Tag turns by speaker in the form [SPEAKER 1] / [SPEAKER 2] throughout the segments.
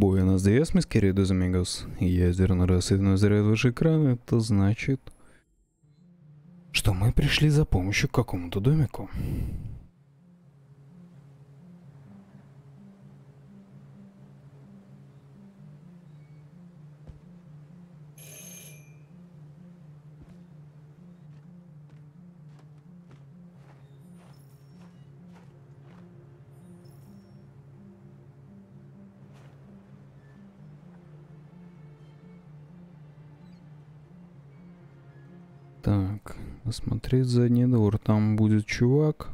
[SPEAKER 1] Буэнос диас, мисс queridos amigos. Ядерно рассыпной заряд ваш экран, это значит, что мы пришли за помощью к какому-то домику. Так, осмотреть задний двор. Там будет чувак.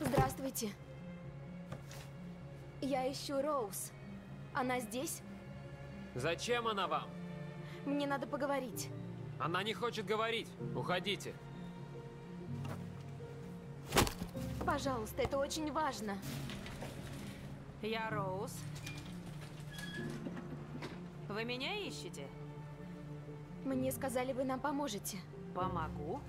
[SPEAKER 2] Здравствуйте. Я ищу Роуз. Она здесь?
[SPEAKER 3] Зачем она вам?
[SPEAKER 2] Мне надо поговорить.
[SPEAKER 3] Она не хочет говорить. Уходите.
[SPEAKER 2] Пожалуйста, это очень важно.
[SPEAKER 4] Я Роуз. Вы меня ищете?
[SPEAKER 2] Мне сказали, вы нам поможете.
[SPEAKER 4] Помогу.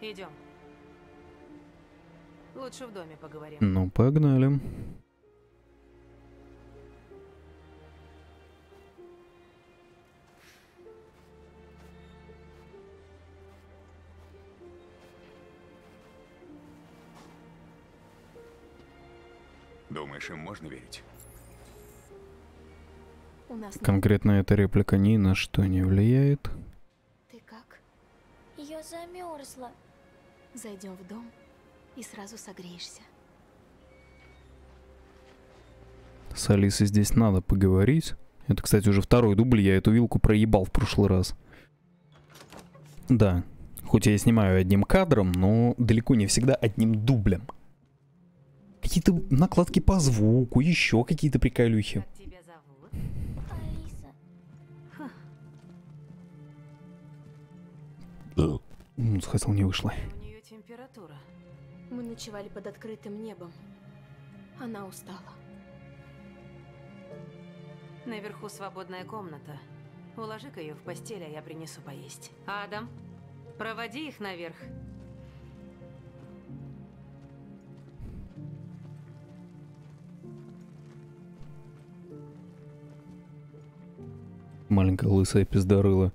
[SPEAKER 4] Идем. Лучше в доме поговорим.
[SPEAKER 1] Ну, погнали.
[SPEAKER 5] Им можно верить?
[SPEAKER 1] Конкретно эта реплика ни на что не влияет.
[SPEAKER 2] Ты как?
[SPEAKER 6] Я замерзла.
[SPEAKER 2] Зайдем в дом и сразу согреешься.
[SPEAKER 1] С Алисой здесь надо поговорить. Это, кстати, уже второй дубль, я эту вилку проебал в прошлый раз. Да, хоть я и снимаю одним кадром, но далеко не всегда одним дублем. Какие-то накладки по звуку, еще какие-то приколюхи.
[SPEAKER 4] Как тебя зовут?
[SPEAKER 6] Алиса.
[SPEAKER 1] М, Хотел, не вышло.
[SPEAKER 4] У нее температура.
[SPEAKER 2] Мы ночевали под открытым небом. Она устала.
[SPEAKER 4] Наверху свободная комната. Уложи-ка ее в постель, а я принесу поесть. Адам, проводи их наверх.
[SPEAKER 1] Маленькая лысая пиздорыла.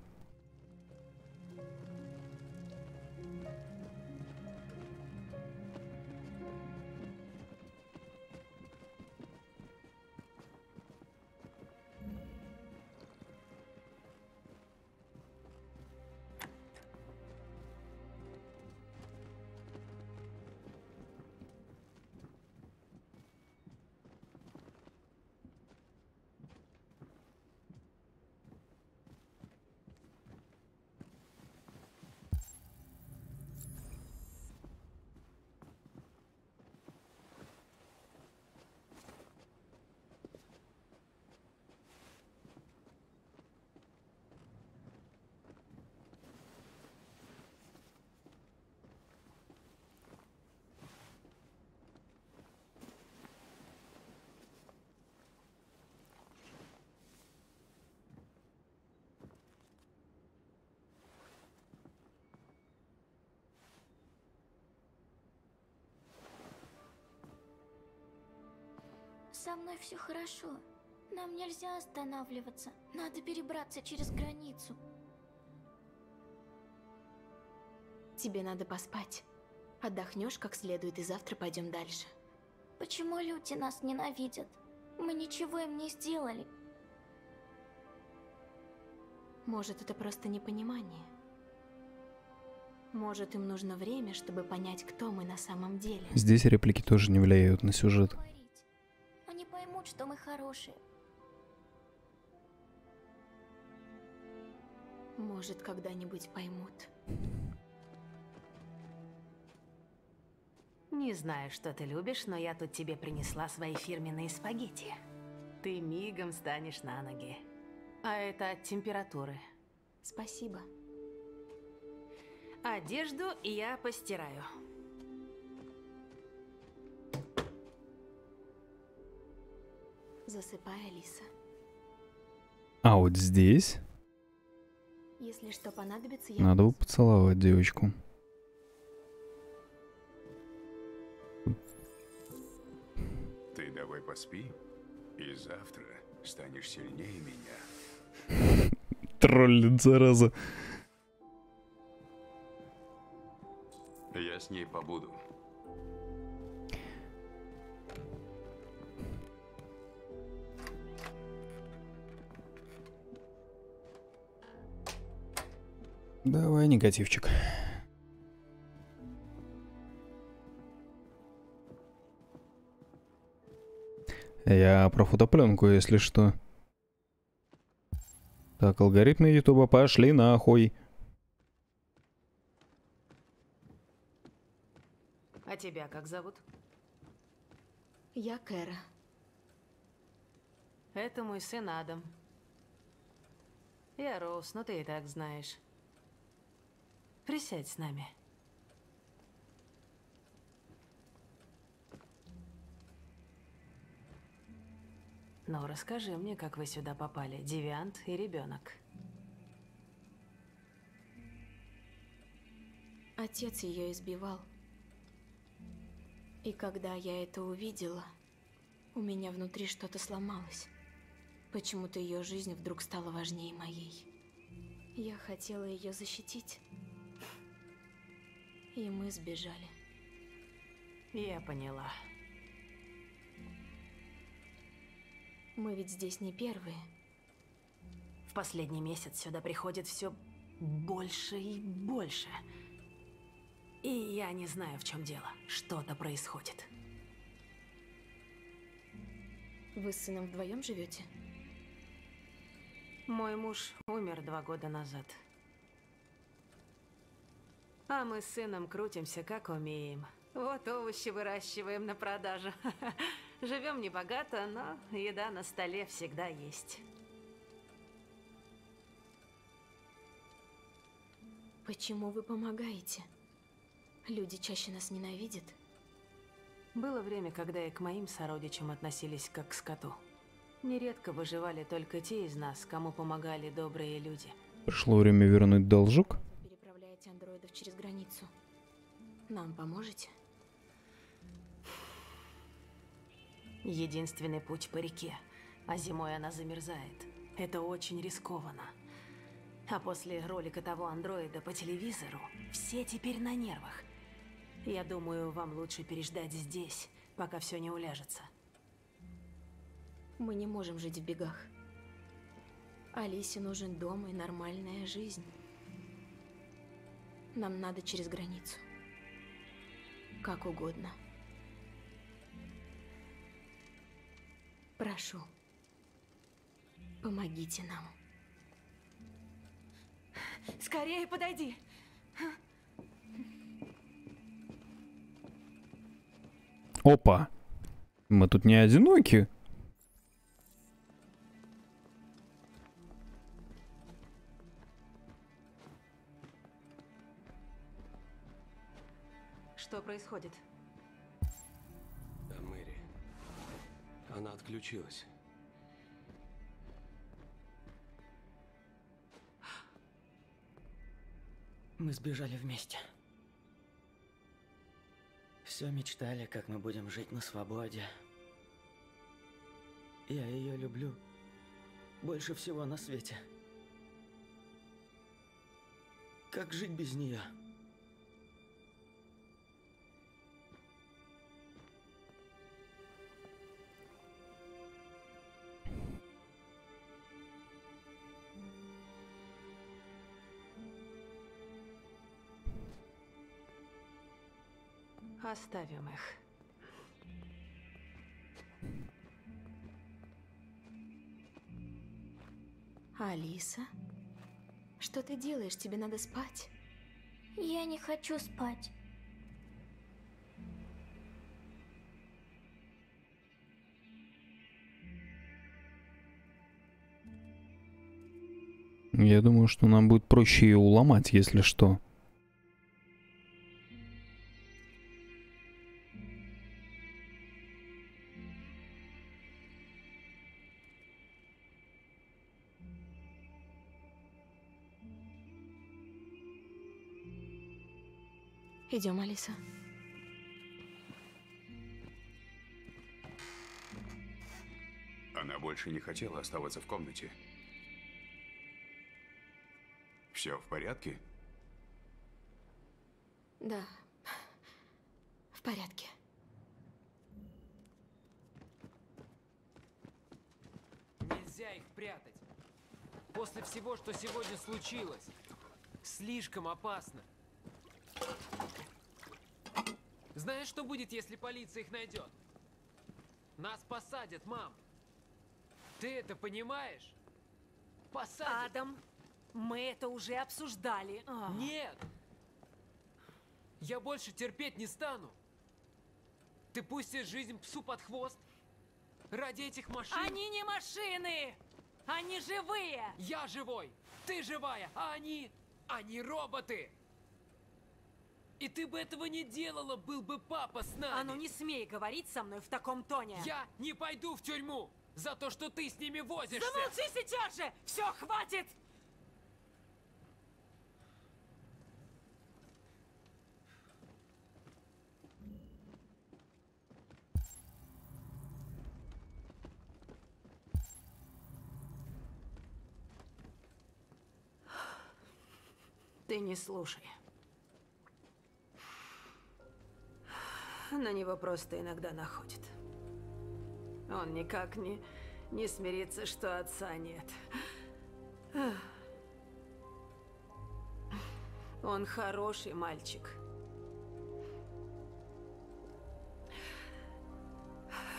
[SPEAKER 6] Со мной все хорошо. Нам нельзя останавливаться. Надо перебраться через границу.
[SPEAKER 2] Тебе надо поспать. Отдохнешь как следует, и завтра пойдем дальше.
[SPEAKER 6] Почему люди нас ненавидят? Мы ничего им не сделали.
[SPEAKER 2] Может, это просто непонимание. Может, им нужно время, чтобы понять, кто мы на самом деле.
[SPEAKER 1] Здесь реплики тоже не влияют на сюжет.
[SPEAKER 6] Что мы хорошие.
[SPEAKER 2] Может, когда-нибудь поймут.
[SPEAKER 4] Не знаю, что ты любишь, но я тут тебе принесла свои фирменные спагетти. Ты мигом станешь на ноги. А это от температуры.
[SPEAKER 2] Спасибо.
[SPEAKER 4] Одежду я постираю.
[SPEAKER 2] Засыпай, Алиса.
[SPEAKER 1] А вот здесь
[SPEAKER 2] Если что понадобится, я...
[SPEAKER 1] надо бы поцеловать девочку.
[SPEAKER 5] Ты давай поспи, и завтра станешь сильнее меня.
[SPEAKER 1] Троллит, зараза.
[SPEAKER 5] Я с ней побуду.
[SPEAKER 1] Давай, негативчик. Я про фотопленку, если что. Так, алгоритмы Ютуба пошли нахуй.
[SPEAKER 4] А тебя как зовут?
[SPEAKER 2] Я Кэра.
[SPEAKER 4] Это мой сын Адам. Я Роуз, но ты и так знаешь. Присядь с нами. Ну, расскажи мне, как вы сюда попали, девиант и ребенок.
[SPEAKER 2] Отец ее избивал. И когда я это увидела, у меня внутри что-то сломалось. Почему-то ее жизнь вдруг стала важнее моей. Я хотела ее защитить. И мы сбежали.
[SPEAKER 4] Я поняла.
[SPEAKER 2] Мы ведь здесь не первые.
[SPEAKER 4] В последний месяц сюда приходит все больше и больше. И я не знаю, в чем дело. Что-то происходит.
[SPEAKER 2] Вы с сыном вдвоем живете?
[SPEAKER 4] Мой муж умер два года назад. А мы с сыном крутимся, как умеем. Вот овощи выращиваем на продажу. Живем небогато, но еда на столе всегда есть.
[SPEAKER 2] Почему вы помогаете? Люди чаще нас ненавидят.
[SPEAKER 4] Было время, когда и к моим сородичам относились как к скоту. Нередко выживали только те из нас, кому помогали добрые люди.
[SPEAKER 1] Пришло время вернуть должок.
[SPEAKER 2] Андроидов через границу. Нам поможете?
[SPEAKER 4] Единственный путь по реке, а зимой она замерзает. Это очень рискованно. А после ролика того андроида по телевизору, все теперь на нервах. Я думаю, вам лучше переждать здесь, пока все не уляжется.
[SPEAKER 2] Мы не можем жить в бегах. Алисе нужен дом и нормальная жизнь. Нам надо через границу. Как угодно. Прошу. Помогите нам.
[SPEAKER 7] Скорее подойди.
[SPEAKER 1] Опа. Мы тут не одиноки.
[SPEAKER 4] Происходит?
[SPEAKER 8] Да, Мэри. Она отключилась.
[SPEAKER 9] Мы сбежали вместе. Все мечтали, как мы будем жить на свободе. Я ее люблю. Больше всего на свете. Как жить без нее?
[SPEAKER 4] Оставим их.
[SPEAKER 2] Алиса? Что ты делаешь? Тебе надо спать.
[SPEAKER 6] Я не хочу спать.
[SPEAKER 1] Я думаю, что нам будет проще ее уломать, если что.
[SPEAKER 2] Идем, Алиса.
[SPEAKER 5] Она больше не хотела оставаться в комнате. Все в порядке?
[SPEAKER 2] Да. В порядке.
[SPEAKER 3] Нельзя их прятать. После всего, что сегодня случилось. Слишком опасно. Знаешь, что будет, если полиция их найдет? Нас посадят, мам. Ты это понимаешь? Посадят.
[SPEAKER 7] Адам, мы это уже обсуждали. А.
[SPEAKER 3] Нет! Я больше терпеть не стану. Ты пустишь жизнь псу под хвост? Ради этих машин?
[SPEAKER 7] Они не машины! Они живые!
[SPEAKER 3] Я живой! Ты живая! А они... Они роботы! И ты бы этого не делала, был бы папа с нами!
[SPEAKER 7] А ну не смей говорить со мной в таком тоне!
[SPEAKER 3] Я не пойду в тюрьму! За то, что ты с ними возишься!
[SPEAKER 7] Замолчи сейчас же! Все, хватит!
[SPEAKER 4] Ты не слушай. На него просто иногда находит. Он никак не, не смирится, что отца нет. Он хороший мальчик.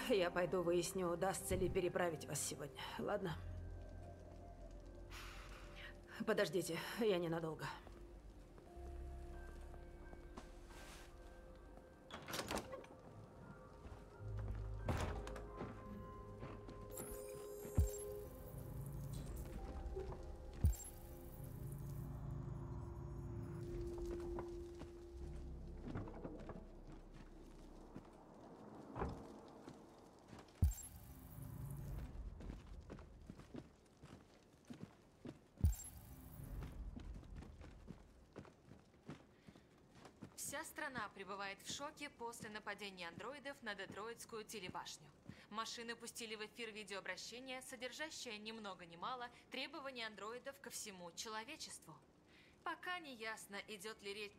[SPEAKER 4] Я пойду выясню, удастся ли переправить вас сегодня. Ладно? Подождите, я ненадолго.
[SPEAKER 10] Вся страна пребывает в шоке после нападения андроидов на Детройтскую телебашню. Машины пустили в эфир видеообращение, содержащее ни много ни мало требования андроидов ко всему человечеству. Пока не ясно, идет ли речь...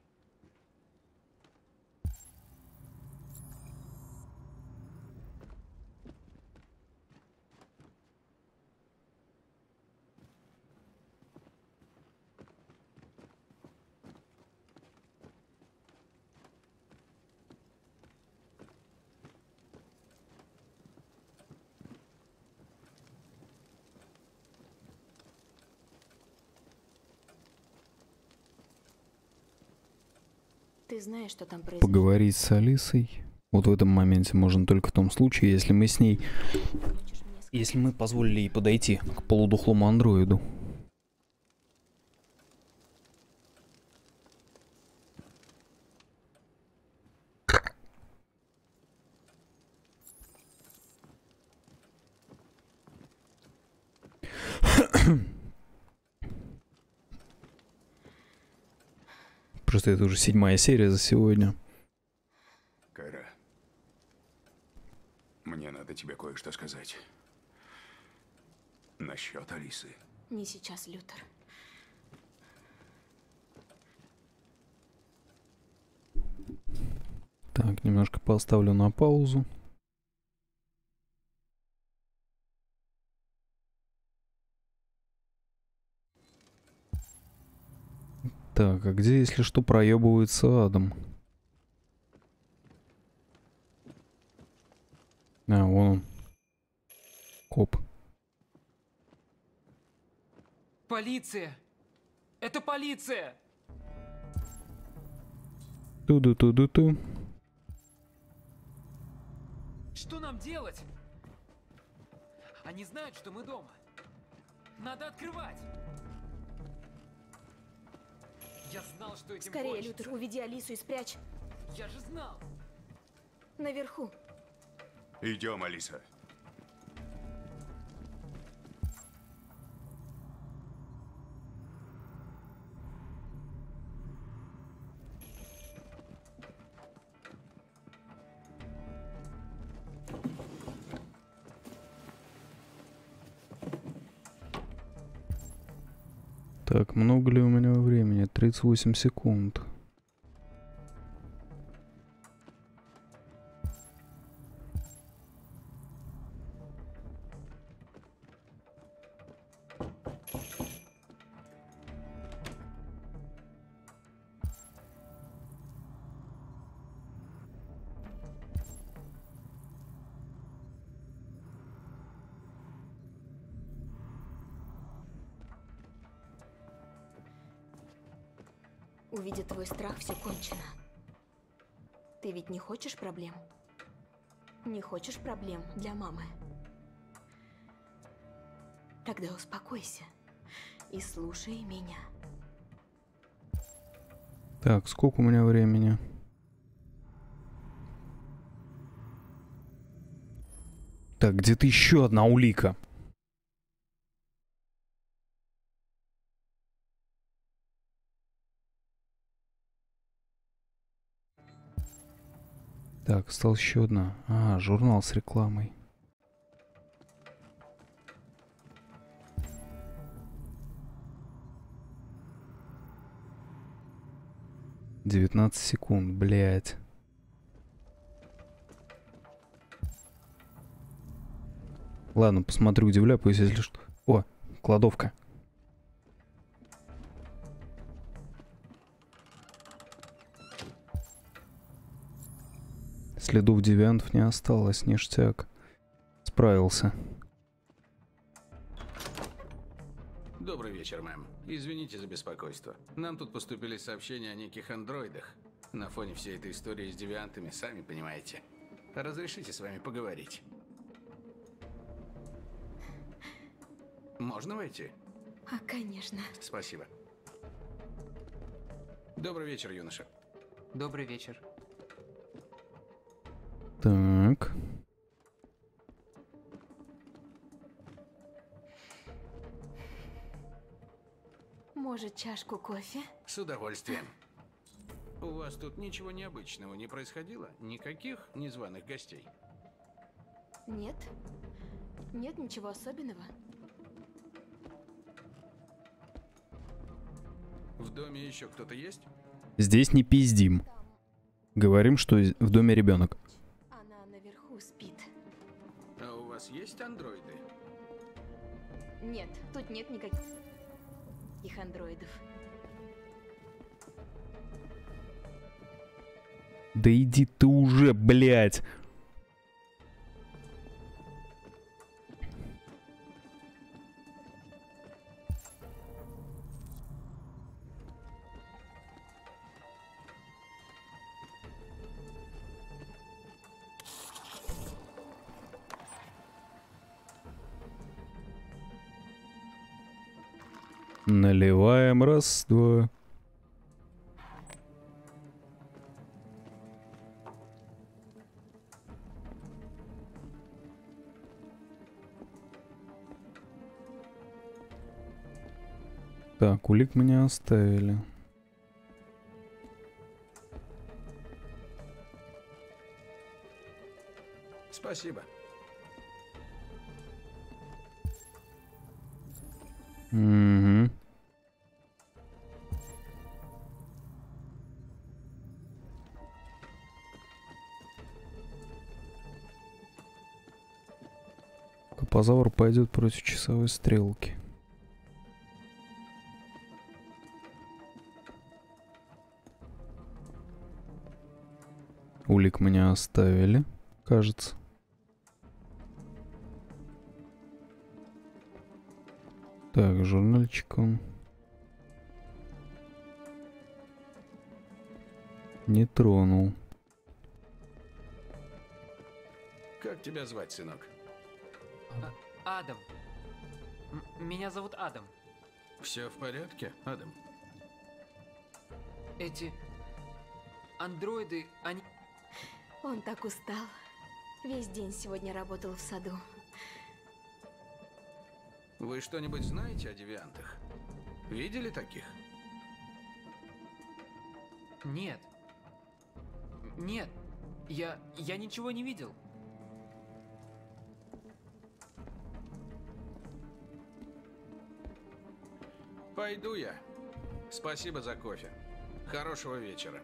[SPEAKER 2] Ты знаешь, что там произошло?
[SPEAKER 1] Поговорить с Алисой. Вот в этом моменте можно только в том случае, если мы с ней... Если мы позволили ей подойти к полудухлому андроиду. Просто это уже седьмая серия за сегодня.
[SPEAKER 5] Кайра, мне надо тебе кое-что сказать. Насчет Алисы.
[SPEAKER 2] Не сейчас, Лютер.
[SPEAKER 1] Так, немножко поставлю на паузу. Так, а где, если что, проебывается Адам? А, вон он. Коп.
[SPEAKER 3] Полиция! Это полиция!
[SPEAKER 1] Ту-ду-ту-ду-ту.
[SPEAKER 3] Что нам делать? Они знают, что мы дома. Надо открывать. Я знал, что этим
[SPEAKER 2] Скорее,
[SPEAKER 3] кончится.
[SPEAKER 2] Лютер, уведи Алису и спрячь.
[SPEAKER 3] Я же знал.
[SPEAKER 2] Наверху.
[SPEAKER 5] Идем, Алиса.
[SPEAKER 1] Так, много ли у меня времени? 38 секунд.
[SPEAKER 2] Увидя твой страх, все кончено. Ты ведь не хочешь проблем? Не хочешь проблем для мамы? Тогда успокойся и слушай меня.
[SPEAKER 1] Так, сколько у меня времени? Так, где-то еще одна улика. Так, осталась еще одна. А, журнал с рекламой. Девятнадцать секунд, блядь. Ладно, посмотрю, удивляюсь, если что. О, кладовка. Следов девиантов не осталось, ништяк. Справился.
[SPEAKER 11] Добрый вечер, мэм. Извините за беспокойство. Нам тут поступили сообщения о неких андроидах. На фоне всей этой истории с девиантами, сами понимаете. Разрешите с вами поговорить? Можно войти?
[SPEAKER 2] А, конечно.
[SPEAKER 11] Спасибо. Добрый вечер, юноша.
[SPEAKER 3] Добрый вечер.
[SPEAKER 1] Так.
[SPEAKER 2] Может, чашку кофе?
[SPEAKER 11] С удовольствием. У вас тут ничего необычного не происходило? Никаких незваных гостей?
[SPEAKER 2] Нет. Нет ничего особенного.
[SPEAKER 11] В доме еще кто-то есть?
[SPEAKER 1] Здесь не пиздим. Говорим, что в доме ребенок.
[SPEAKER 11] Есть андроиды?
[SPEAKER 2] Нет, тут нет никаких их андроидов.
[SPEAKER 1] Да иди ты уже, блядь. Наливаем раз, два. Так, улик меня оставили.
[SPEAKER 11] Спасибо.
[SPEAKER 1] Копозавр пойдет против часовой стрелки. Улик меня оставили, кажется. Так, журнальчик он. Не тронул.
[SPEAKER 11] Как тебя звать, сынок?
[SPEAKER 3] А- Адам. М- меня зовут Адам.
[SPEAKER 11] Все в порядке, Адам?
[SPEAKER 3] Эти андроиды, они...
[SPEAKER 2] Он так устал. Весь день сегодня работал в саду.
[SPEAKER 11] Вы что-нибудь знаете о девиантах? Видели таких?
[SPEAKER 3] Нет. Нет. Я... я ничего не видел.
[SPEAKER 11] Пойду я. Спасибо за кофе. Хорошего вечера.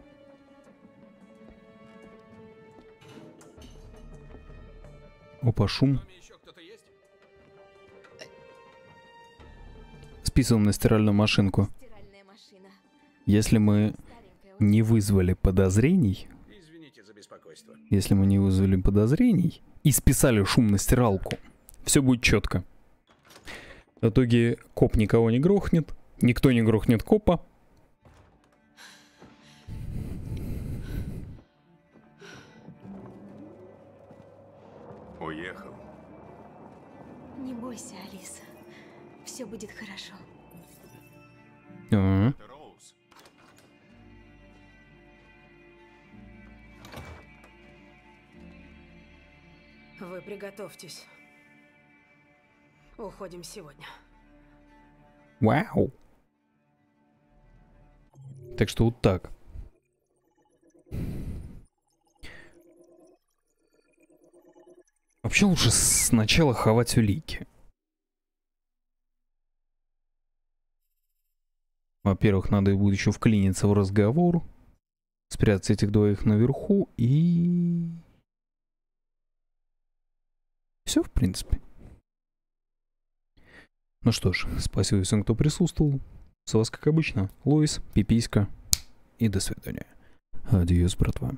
[SPEAKER 1] Опа, шум. Списываем на стиральную машинку. Если мы не вызвали подозрений, если мы не вызвали подозрений и списали шум на стиралку, все будет четко. В итоге коп никого не грохнет, никто не грохнет копа.
[SPEAKER 5] Уехал.
[SPEAKER 2] Не бойся, Алиса. Все будет хорошо.
[SPEAKER 1] А,
[SPEAKER 5] Это Роуз.
[SPEAKER 4] Вы приготовьтесь. Уходим сегодня.
[SPEAKER 1] Вау. Так что вот так. Вообще лучше сначала хавать улики. Во-первых, надо будет еще вклиниться в разговор, спрятать этих двоих наверху и... Все, в принципе. Ну что ж, спасибо всем, кто присутствовал. С вас, как обычно, Луис, Пиписька и до свидания. Адьос, братва.